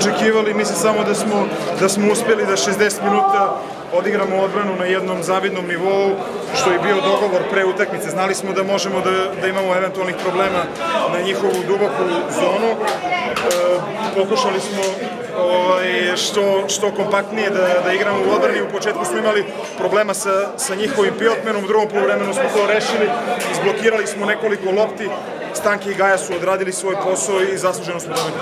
Očekivali, mislim samo da smo, da smo uspjeli da 60 minuta odigramo odbranu na jednom zavidnom nivou, što je bio dogovor pre utakmice. Znali smo da možemo da, da imamo eventualnih problema na njihovu duboku zonu. E, pokušali smo ovaj, što, što kompaktnije da, da igramo u odbrani. U početku smo imali problema sa, sa njihovim pijotmenom, u drugom polovremenu smo to rešili, izblokirali smo nekoliko lopti, Stanke i Gaja su odradili svoj posao i zasluženo smo dobili.